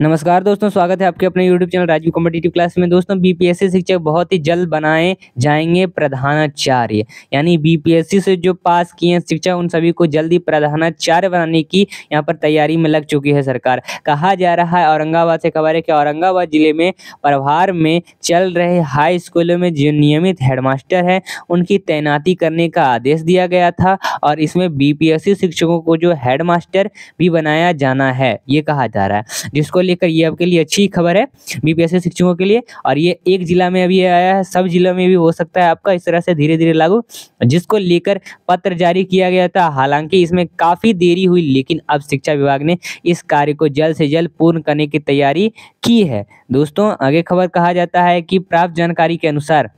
नमस्कार दोस्तों, स्वागत है आपके अपने YouTube channel Rajiv competitive class में। दोस्तों बीपीएससी शिक्षक बहुत ही जल्द बनाए जाएँगे प्रधानाचार्य। यानी बीपीएससी से जो पास किए हैं शिक्षक, उन सभी को जल्दी प्रधानाचार्य बनाने की यहाँ पर तैयारी में लग चुकी है सरकार। कहा जा रहा है, औरंगाबाद से खबर है कि औरंगाबाद ज़िले में प्रभार में चल रहे हाई स्कूलों में जो नियमित हेडमास्टर है, उनकी तैनाती करने का आदेश दिया गया था और इसमें बीपीएससी शिक्षकों को जो हेड भी बनाया जाना है, ये कहा जा रहा है। जिसको लेकर ये आपके लिए अच्छी खबर है बीपीएससी शिक्षकों के लिए। और ये एक जिला में अभी आया है, सब जिलों में भी हो सकता है आपका इस तरह से धीरे धीरे लागू। जिसको लेकर पत्र जारी किया गया था, हालाँकि इसमें काफ़ी देरी हुई, लेकिन अब शिक्षा विभाग ने इस कार्य को जल्द से जल्द पूर्ण करने की तैयारी की है। दोस्तों, आगे खबर कहा जाता है कि प्राप्त जानकारी के अनुसार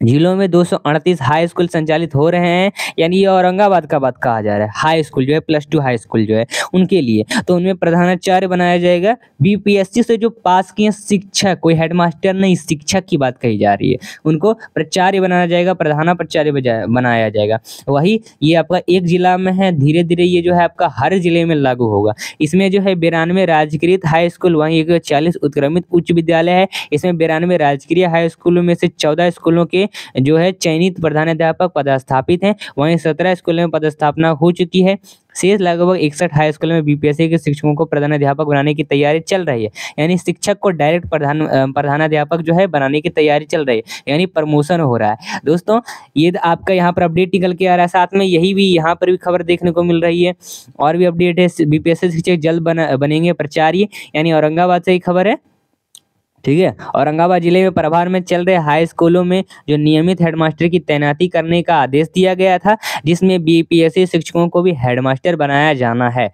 जिलों में 238 हाई स्कूल संचालित हो रहे हैं, यानी ये औरंगाबाद का बात कहा जा रहा है। हाई स्कूल जो है, प्लस टू हाई स्कूल जो है, उनके लिए। तो उनमें प्रधानाचार्य बनाया जाएगा। बीपीएससी से जो पास किए शिक्षक, कोई हेडमास्टर नहीं, शिक्षक की बात कही जा रही है। उनको प्राचार्य बनाया जाएगा, प्रधाना प्राचार्य बनाया जाएगा। वही ये आपका एक जिला में है धीरे धीरे ये जो है आपका हर ज़िले में लागू होगा। इसमें जो है बिरानवे राजकृत हाई स्कूल, वहीं एक उत्क्रमित उच्च विद्यालय है। इसमें बिरानवे राजकीय हाई स्कूलों में से चौदह स्कूलों के जो है चयनित प्रधानाध्यापक पदस्थापित हैं। वहीं सत्रह स्कूलों में पदस्थापना हो चुकी है। शेष लगभग इकसठ हाई स्कूल में बीपीएससी के शिक्षकों को प्रधानाध्यापक बनाने की तैयारी चल रही है। यानी शिक्षक को डायरेक्ट प्रधान प्रधानाध्यापक जो है बनाने की तैयारी चल रही है। यानी प्रमोशन हो रहा है। दोस्तों, ये आपका यहाँ पर अपडेट निकल के आ रहा है। साथ में यही भी यहाँ पर भी खबर देखने को मिल रही है। और भी अपडेट है। बीपीएससी शिक्षक जल्द बना, बनेंगे प्रचार्य यानी औरंगाबाद से ही खबर है। ठीक है? औरंगाबाद ज़िले में प्रभार में चल रहे हाई स्कूलों में जो नियमित हेडमास्टर की तैनाती करने का आदेश दिया गया था, जिसमें बीपीएससी शिक्षकों को भी हेडमास्टर बनाया जाना है।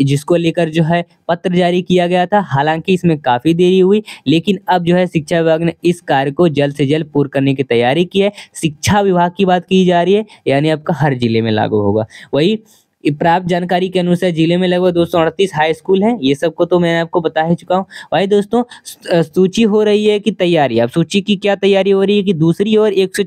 जिसको लेकर जो है पत्र जारी किया गया था, हालाँकि इसमें काफ़ी देरी हुई, लेकिन अब जो है शिक्षा विभाग ने इस कार्य को जल्द से जल्द पूर्ण करने की तैयारी की है। शिक्षा विभाग की बात की जा रही है, यानी आपका हर ज़िले में लागू होगा। वही प्राप्त जानकारी के अनुसार ज़िले में लगभग दो सौ अड़तीस हाई स्कूल हैं। ये सबको तो मैं आपको बता ही चुका हूँ। भाई दोस्तों सूची हो रही है कि तैयारी। अब सूची की क्या तैयारी हो रही है कि दूसरी ओर एक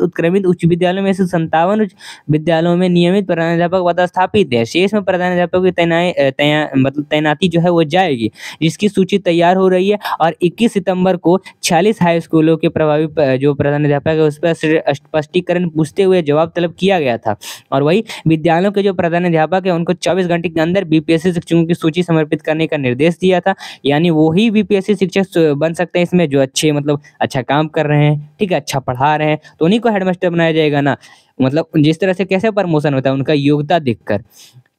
उत्क्रमित उच्च विद्यालयों में से संतावन उच्च विद्यालयों में नियमित प्रधानाध्यापक पदस्थापित है। शेष में प्रधानाध्यापक की तैनात मतलब तैनाती जो है वो जाएगी, जिसकी सूची तैयार हो रही है और इक्कीस सितंबर को छियालीस हाई स्कूलों के प्रभावी जो प्रधानाध्यापक है, उस पर स्पष्टीकरण पूछते हुए जवाब तलब किया गया था। और वही विद्यालयों के जो प्रधान अध्यापक है उनको 24 घंटे के अंदर बीपीएससी शिक्षकों की सूची समर्पित करने का निर्देश दिया था। यानी वही बीपीएससी शिक्षक बन सकते हैं इसमें, जो अच्छे मतलब अच्छा काम कर रहे हैं, ठीक है अच्छा पढ़ा रहे हैं तो उन्हीं को हेडमास्टर बनाया जाएगा ना। मतलब जिस तरह से कैसे प्रमोशन होता है, उनका योग्यता देखकर,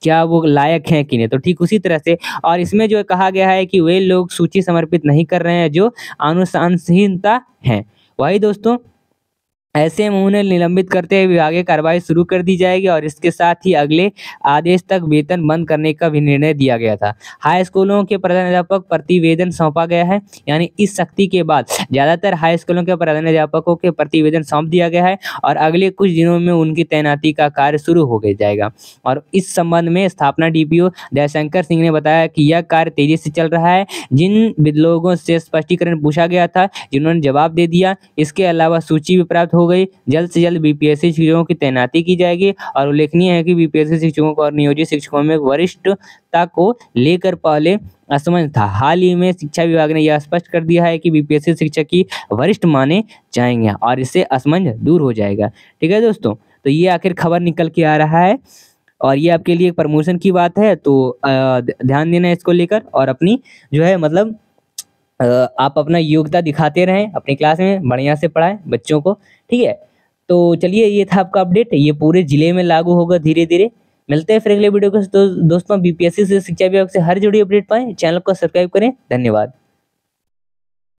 क्या वो लायक हैं कि नहीं तो ठीक उसी तरह से। और इसमें जो कहा गया है कि वे लोग सूची समर्पित नहीं कर रहे हैं, जो अनुशासनहीनता है। वही दोस्तों ऐसे में उन्हें निलंबित करते हुए विभागीय कार्रवाई शुरू कर दी जाएगी और इसके साथ ही अगले आदेश तक वेतन बंद करने का भी निर्णय दिया गया था। हाई स्कूलों के प्रधानाध्यापक प्रतिवेदन सौंपा गया है, यानी इस सख्ती के बाद ज़्यादातर हाई स्कूलों के प्रधानाध्यापकों के प्रतिवेदन सौंप दिया गया है और अगले कुछ दिनों में उनकी तैनाती का कार्य शुरू हो गया जाएगा। और इस संबंध में स्थापना डीपीओ दयाशंकर सिंह ने बताया कि यह कार्य तेज़ी से चल रहा है। जिन लोगों से स्पष्टीकरण पूछा गया था, जिन्होंने जवाब दे दिया, इसके अलावा सूची भी प्राप्त हो गई। जल्द से जल्द बीपीएससी शिक्षकों की तैनाती की जाएगी और उल्लेखनीय है कि बीपीएससी शिक्षकों को और नियोजित शिक्षकों में वरिष्ठता को लेकर पहले असमंज था। हाल ही में शिक्षा विभाग ने यह स्पष्ट कर दिया है कि बीपीएससी शिक्षक की वरिष्ठ माने जाएँगे और इससे असमंज दूर हो जाएगा। ठीक है दोस्तों तो ये आखिर खबर निकल के आ रहा है और ये आपके लिए प्रमोशन की बात है तो ध्यान देना इसको लेकर और अपनी जो है मतलब आप अपना योग्यता दिखाते रहें अपनी क्लास में, बढ़िया से पढ़ाएँ बच्चों को, ठीक है? तो चलिए, ये था आपका अपडेट, ये पूरे ज़िले में लागू होगा धीरे धीरे मिलते हैं फिर अगले वीडियो को तो दोस्तों बीपीएससी से शिक्षा विभाग से हर जुड़ी अपडेट पाएँ। चैनल को सब्सक्राइब करें। धन्यवाद।